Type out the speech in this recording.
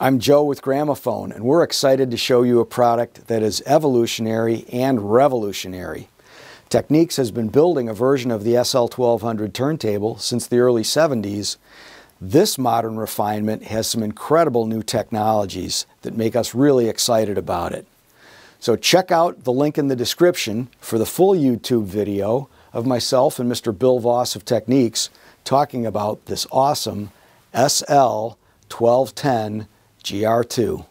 I'm Joe with Gramophone, and we're excited to show you a product that is evolutionary and revolutionary. Technics has been building a version of the SL1200 turntable since the early 70s. This modern refinement has some incredible new technologies that make us really excited about it. So check out the link in the description for the full YouTube video of myself and Mr. Bill Voss of Technics talking about this awesome SL1210 GR2.